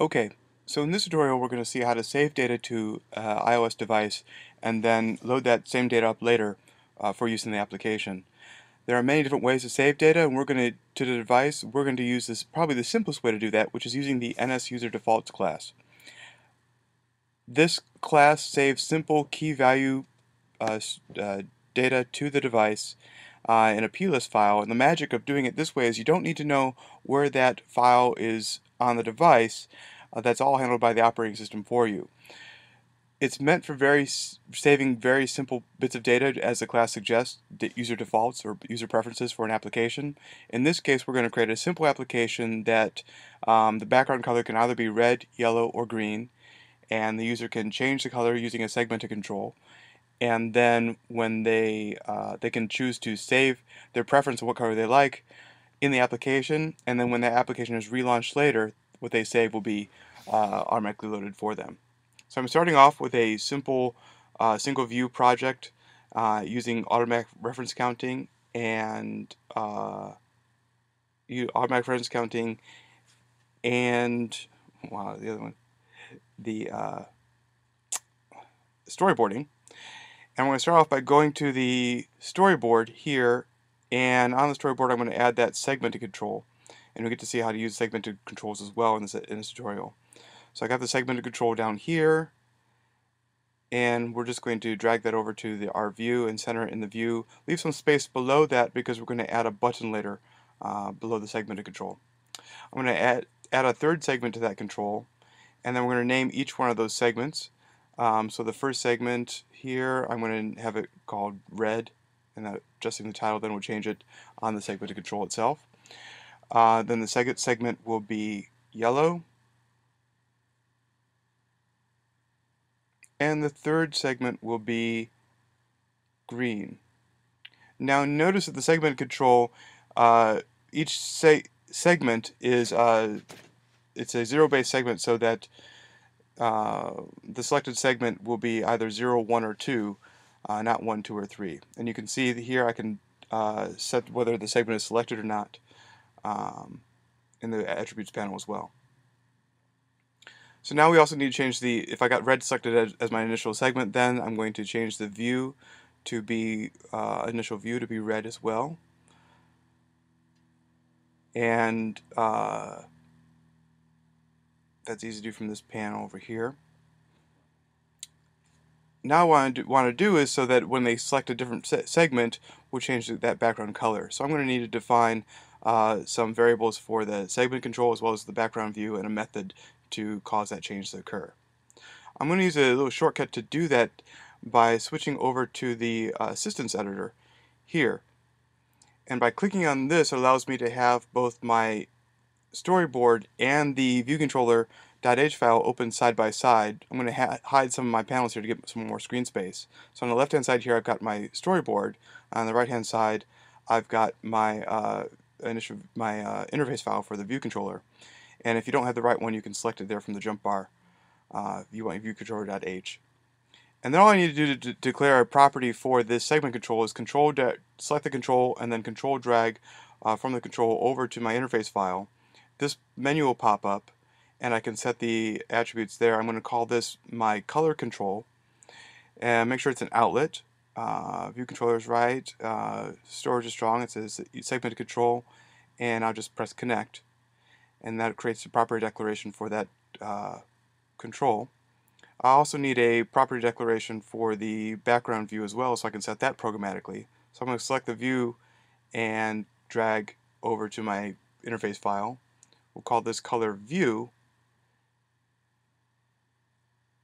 Okay, so in this tutorial we're going to see how to save data to uh, iOS device and then load that same data up later uh, for use in the application. There are many different ways to save data and we're going to, to the device, we're going to use this probably the simplest way to do that which is using the NSUserDefaults class. This class saves simple key value uh, uh data to the device uh, in a plist file and the magic of doing it this way is you don't need to know where that file is on the device, uh, that's all handled by the operating system for you. It's meant for very saving very simple bits of data as the class suggests, user defaults or user preferences for an application. In this case we're going to create a simple application that um, the background color can either be red, yellow, or green and the user can change the color using a segmented control and then when they uh, they can choose to save their preference of what color they like in the application, and then when that application is relaunched later, what they save will be uh, automatically loaded for them. So I'm starting off with a simple uh, single view project uh, using automatic reference counting and uh, automatic reference counting and wow the other one the uh, storyboarding and I'm going to start off by going to the storyboard here and on the storyboard, I'm going to add that segmented control. And we get to see how to use segmented controls as well in this, in this tutorial. So I got the segmented control down here. And we're just going to drag that over to the, our view and center it in the view. Leave some space below that because we're going to add a button later uh, below the segmented control. I'm going to add, add a third segment to that control. And then we're going to name each one of those segments. Um, so the first segment here, I'm going to have it called red and that adjusting the title then will change it on the segment to control itself. Uh, then the second segment will be yellow. And the third segment will be green. Now notice that the segment control, uh, each se segment is uh, it's a zero-based segment so that uh, the selected segment will be either 0, 1, or 2 uh, not 1, 2, or 3. And you can see here I can uh, set whether the segment is selected or not um, in the attributes panel as well. So now we also need to change the, if I got red selected as, as my initial segment, then I'm going to change the view to be, uh, initial view to be red as well. And uh, that's easy to do from this panel over here now what I want to do is so that when they select a different se segment, we'll change that background color. So I'm going to need to define uh, some variables for the segment control as well as the background view and a method to cause that change to occur. I'm going to use a little shortcut to do that by switching over to the uh, assistant editor here. And by clicking on this, it allows me to have both my storyboard and the view controller .h file open side by side. I'm going to hide some of my panels here to get some more screen space. So on the left hand side here I've got my storyboard. On the right hand side I've got my uh, initial my uh, interface file for the view controller. And if you don't have the right one you can select it there from the jump bar. Uh, you want view controller.h. And then all I need to do to, declare a property for this segment control is control select the control and then control drag uh, from the control over to my interface file. This menu will pop up and I can set the attributes there. I'm going to call this my color control and make sure it's an outlet. Uh, view controller is right, uh, storage is strong, it says segment control, and I'll just press connect and that creates a property declaration for that uh, control. I also need a property declaration for the background view as well so I can set that programmatically. So I'm going to select the view and drag over to my interface file. We'll call this color view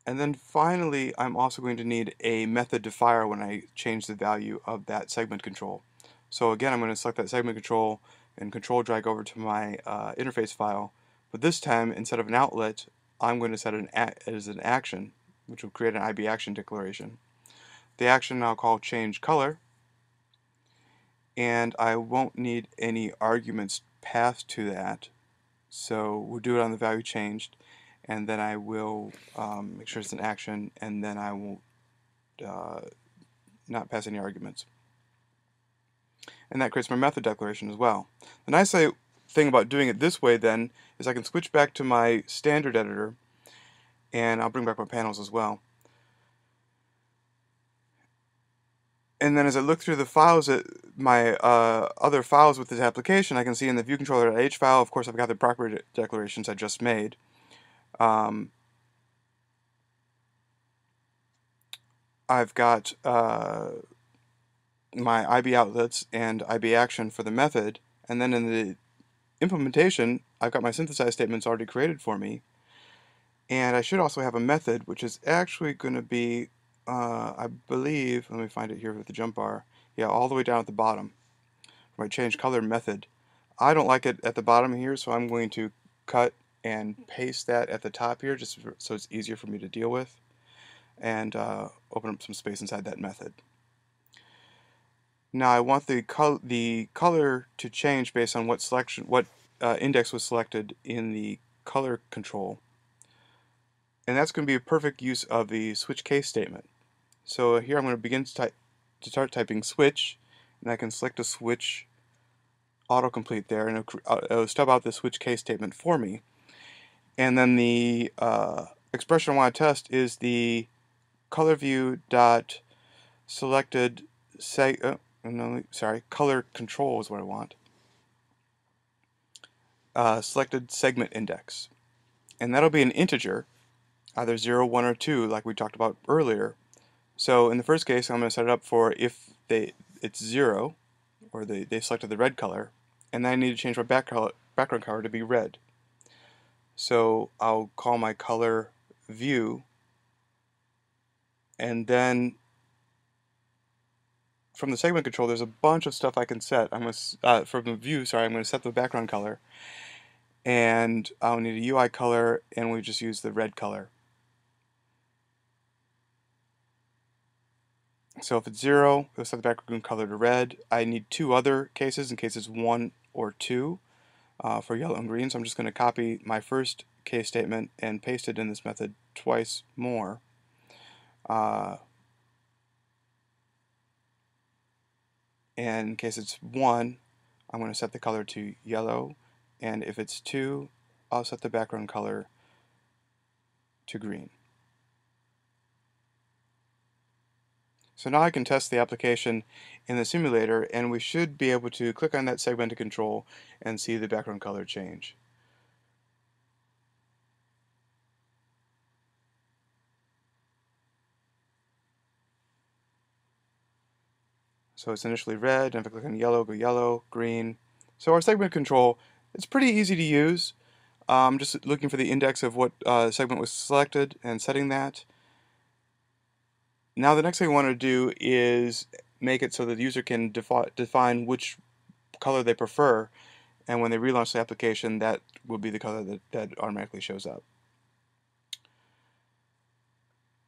and then finally, I'm also going to need a method to fire when I change the value of that segment control. So again, I'm going to select that segment control and control drag over to my uh, interface file. But this time, instead of an outlet, I'm going to set it as an action, which will create an IB action declaration. The action I'll call change color, and I won't need any arguments passed to that. So we'll do it on the value changed and then I will um, make sure it's an action, and then I will uh, not pass any arguments. And that creates my method declaration as well. The nice thing about doing it this way then is I can switch back to my standard editor and I'll bring back my panels as well. And then as I look through the files, that my uh, other files with this application, I can see in the viewcontroller.h file, of course I've got the property declarations I just made. Um, I've got uh, my IB outlets and IB action for the method, and then in the implementation, I've got my synthesize statements already created for me. And I should also have a method, which is actually going to be, uh, I believe, let me find it here with the jump bar. Yeah, all the way down at the bottom. My change color method. I don't like it at the bottom here, so I'm going to cut and paste that at the top here, just so it's easier for me to deal with, and uh, open up some space inside that method. Now I want the, col the color to change based on what selection, what uh, index was selected in the color control. And that's going to be a perfect use of the switch case statement. So here I'm going to begin to, type, to start typing switch, and I can select a switch autocomplete there, and it'll, uh, it'll stub out the switch case statement for me. And then the uh, expression I want to test is the color view dot selected say uh, no, sorry, color control is what I want. Uh, selected segment index. And that'll be an integer, either 0, 1, or 2, like we talked about earlier. So in the first case, I'm going to set it up for if they it's 0, or they, they selected the red color, and then I need to change my back color, background color to be red. So I'll call my color view, and then from the segment control, there's a bunch of stuff I can set. I'm going to, uh, from the view, sorry, I'm going to set the background color. And I'll need a UI color, and we just use the red color. So if it's zero, we'll set the background color to red. I need two other cases in case it's one or two uh, for yellow and green. So I'm just going to copy my first case statement and paste it in this method twice more. Uh, and in case it's 1 I'm going to set the color to yellow and if it's 2 I'll set the background color to green. So now I can test the application in the simulator and we should be able to click on that segmented control and see the background color change. So it's initially red, and if I click on yellow, go yellow, green. So our segment control, it's pretty easy to use. Um, just looking for the index of what uh, segment was selected and setting that. Now the next thing we want to do is make it so that the user can defi define which color they prefer and when they relaunch the application that will be the color that, that automatically shows up.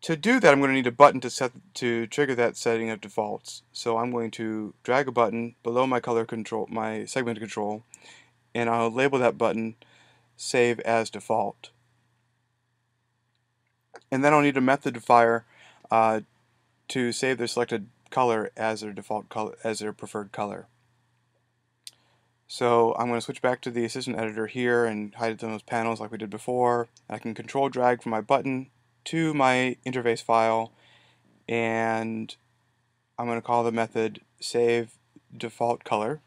To do that, I'm going to need a button to set to trigger that setting of defaults. So I'm going to drag a button below my color control, my segment control, and I'll label that button Save as Default. And then I'll need a method to fire uh, to save their selected color as their default color, as their preferred color. So I'm going to switch back to the assistant editor here and hide it in those panels like we did before. I can control drag from my button to my interface file and I'm going to call the method save default color.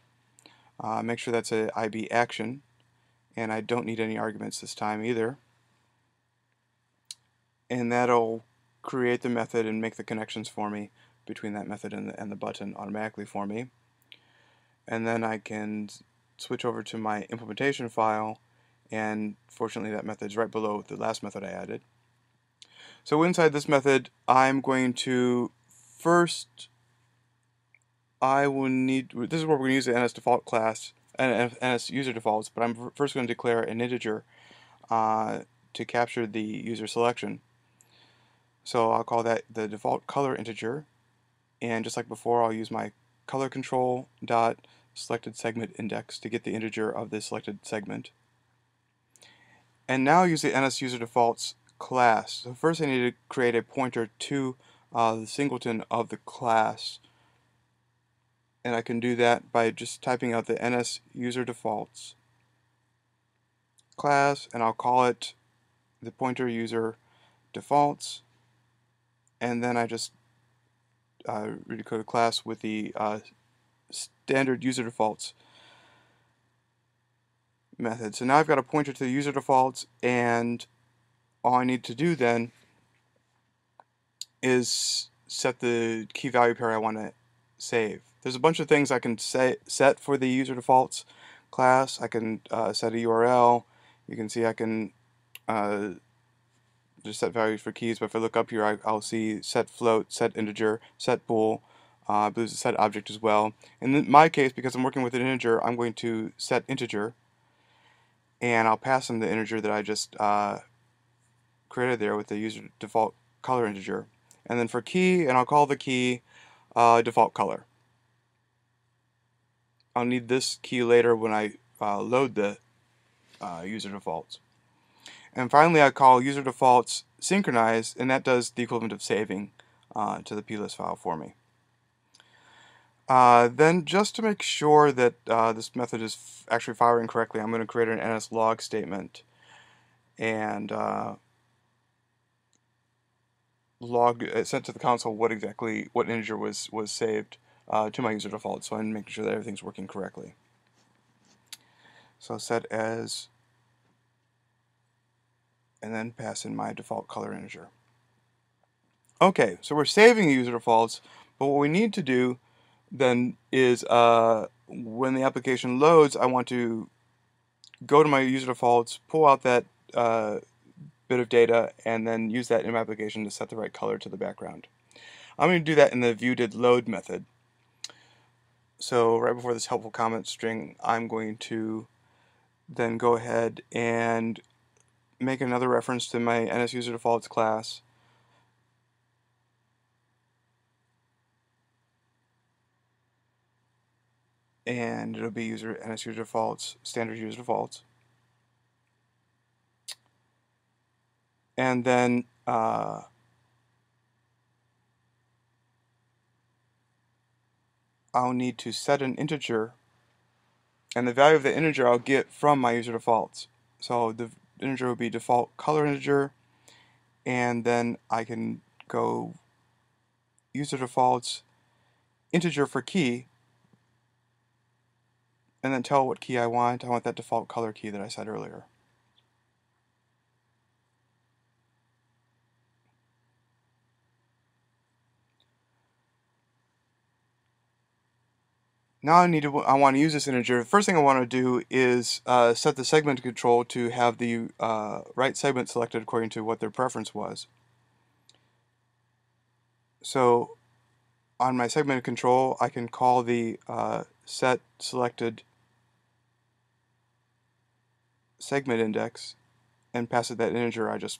Uh, make sure that's a IB action and I don't need any arguments this time either. And that'll create the method and make the connections for me between that method and the, and the button automatically for me. And then I can switch over to my implementation file and fortunately that method is right below the last method I added. So inside this method, I'm going to first, I will need, this is where we're going to use the NS default class, NS user defaults, but I'm first going to declare an integer uh, to capture the user selection. So I'll call that the default color integer, and just like before, I'll use my color control dot selected segment index to get the integer of the selected segment. And now use the NS user defaults class. So first I need to create a pointer to uh, the singleton of the class. And I can do that by just typing out the NS user defaults class and I'll call it the pointer user defaults and then I just uh, a class with the uh, standard user defaults method. So now I've got a pointer to the user defaults and all I need to do then is set the key value pair I want to save. There's a bunch of things I can say, set for the user defaults class. I can uh, set a URL. You can see I can uh, just set values for keys, but if I look up here, I, will see set float, set integer, set bool. Uh, I believe it's set object as well. In my case, because I'm working with an integer, I'm going to set integer, and I'll pass them the integer that I just uh, created there with the user default color integer. And then for key, and I'll call the key uh, default color. I'll need this key later when I uh, load the uh, user defaults. And finally, I call user defaults synchronize, and that does the equivalent of saving uh, to the plist file for me. Uh, then just to make sure that uh, this method is actually firing correctly, I'm going to create an nslog statement and uh, log uh, sent to the console what exactly what integer was was saved uh, to my user default. So I'm making sure that everything's working correctly. So set as and then pass in my default color integer. Okay, so we're saving user defaults, but what we need to do then is uh, when the application loads, I want to go to my user defaults, pull out that uh, bit of data, and then use that in my application to set the right color to the background. I'm going to do that in the viewDidLoad method. So right before this helpful comment string, I'm going to then go ahead and make another reference to my NSUserDefaults class. And it'll be user NSUserDefaults, standard user defaults. And then uh, I'll need to set an integer and the value of the integer I'll get from my user defaults. So the integer will be default color integer and then I can go user defaults integer for key and then tell what key I want. I want that default color key that I said earlier. Now I need to I want to use this integer. First thing I want to do is uh, set the segment control to have the uh, right segment selected according to what their preference was. So on my segment control, I can call the uh, set selected segment index and pass it that integer I just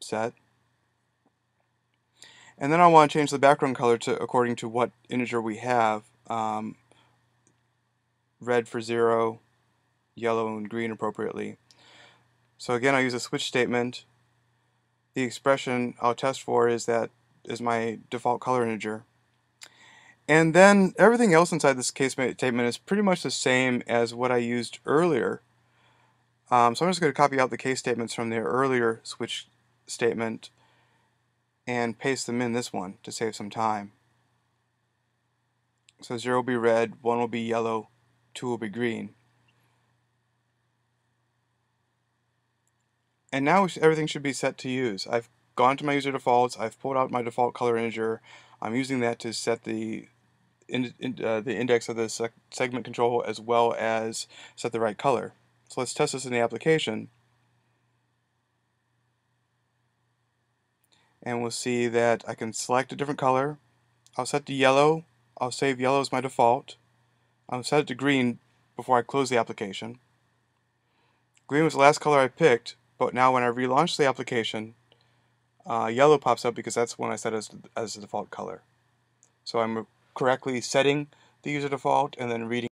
set. And then I want to change the background color to according to what integer we have. Um, red for 0, yellow and green appropriately. So again, I use a switch statement. The expression I'll test for is that is my default color integer. And then everything else inside this case statement is pretty much the same as what I used earlier. Um, so I'm just going to copy out the case statements from the earlier switch statement and paste them in this one to save some time. So 0 will be red, 1 will be yellow, 2 will be green. And now everything should be set to use. I've gone to my user defaults, I've pulled out my default color integer, I'm using that to set the in, in, uh, the index of the seg segment control as well as set the right color. So let's test this in the application. And we'll see that I can select a different color. I'll set to yellow. I'll save yellow as my default. I'll set it to green before I close the application. Green was the last color I picked, but now when I relaunch the application, uh, yellow pops up because that's one I set as, as the default color. So I'm correctly setting the user default and then reading